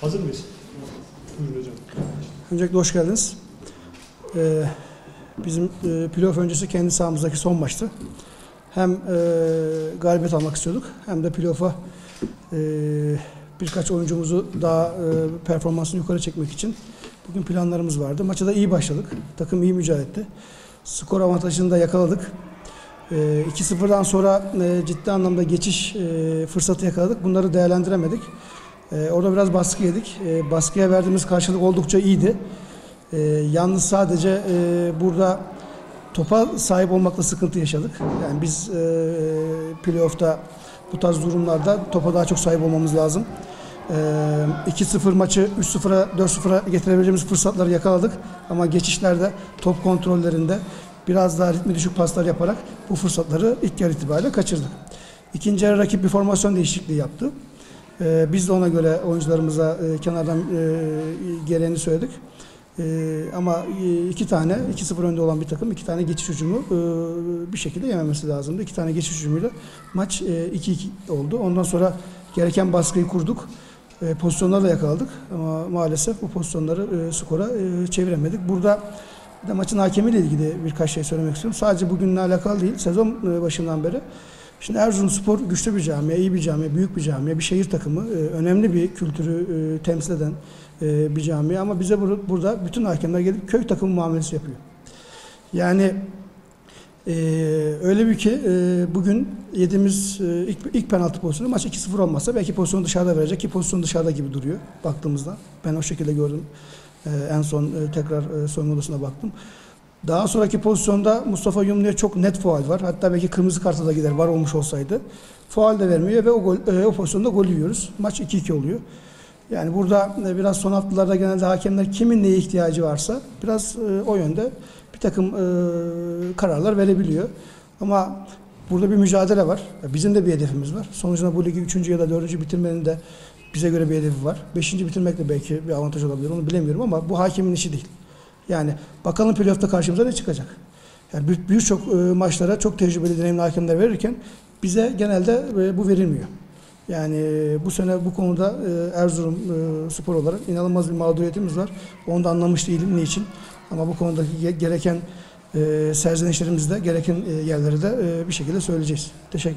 Hazır mıyız? Buyurun hocam. Öncelikle hoş geldiniz. Ee, bizim e, playoff öncesi kendi sahamızdaki son maçtı. Hem e, galibiyet almak istiyorduk hem de playoff'a e, birkaç oyuncumuzu daha e, performansını yukarı çekmek için bugün planlarımız vardı. Maça da iyi başladık. Takım iyi mücadele etti. Skor avantajını da yakaladık. E, 2-0'dan sonra e, ciddi anlamda geçiş e, fırsatı yakaladık. Bunları değerlendiremedik. E, orada biraz baskı yedik. E, baskıya verdiğimiz karşılık oldukça iyiydi. E, yalnız sadece e, burada topa sahip olmakla sıkıntı yaşadık. Yani biz e, playoff'ta bu tarz durumlarda topa daha çok sahip olmamız lazım. E, 2-0 maçı 3-0'a 4-0'a getirebileceğimiz fırsatları yakaladık. Ama geçişlerde top kontrollerinde biraz daha ritmi düşük paslar yaparak bu fırsatları ilk yarı itibariyle kaçırdık. İkinci yarı rakip bir formasyon değişikliği yaptı. Ee, biz de ona göre oyuncularımıza e, kenardan e, gereğini söyledik. E, ama e, iki tane, 2-0 önde olan bir takım iki tane geçiş hücumu e, bir şekilde yememesi lazımdı. İki tane geçiş hücumuyla maç e, 2-2 oldu. Ondan sonra gereken baskıyı kurduk. E, pozisyonları da yakaladık ama maalesef bu pozisyonları e, skora e, çeviremedik. Burada bir de maçın hakemiyle ilgili birkaç şey söylemek istiyorum. Sadece bugünle alakalı değil, sezon e, başından beri Şimdi Erzurumspor güçlü bir camia, iyi bir camia, büyük bir camia, bir şehir takımı, e, önemli bir kültürü e, temsil eden e, bir camia ama bize bur- burada bütün hakemler gelip köy takımı muamelesi yapıyor. Yani öyle bir ki bugün yediğimiz ilk, ilk penaltı pozisyonu maç 2-0 olmazsa belki pozisyonu dışarıda verecek ki pozisyon dışarıda gibi duruyor baktığımızda. Ben o şekilde gördüm. En son tekrar e, soyunma odasına baktım. Daha sonraki pozisyonda Mustafa Yumlu'ya çok net faul var. Hatta belki kırmızı karta da gider var olmuş olsaydı. Faul de vermiyor ve o, gol, e, o pozisyonda gol yiyoruz. Maç 2-2 oluyor. Yani burada e, biraz son haftalarda genelde hakemler kimin neye ihtiyacı varsa biraz e, o yönde bir takım e, kararlar verebiliyor. Ama burada bir mücadele var. Bizim de bir hedefimiz var. Sonucunda bu ligi 3. ya da 4. bitirmenin de bize göre bir hedefi var. 5. bitirmek de belki bir avantaj olabilir onu bilemiyorum ama bu hakemin işi değil. Yani bakalım playoff'ta karşımıza ne çıkacak. Yani bir- birçok e, maçlara çok tecrübeli deneyimli hakemler verirken bize genelde e, bu verilmiyor. Yani e, bu sene bu konuda Erzurum spor olarak inanılmaz bir mağduriyetimiz var. Onu da anlamış değilim niçin. Ama bu konudaki ge- gereken serzenişlerimizde gereken yerleri de bir şekilde söyleyeceğiz. Teşekkür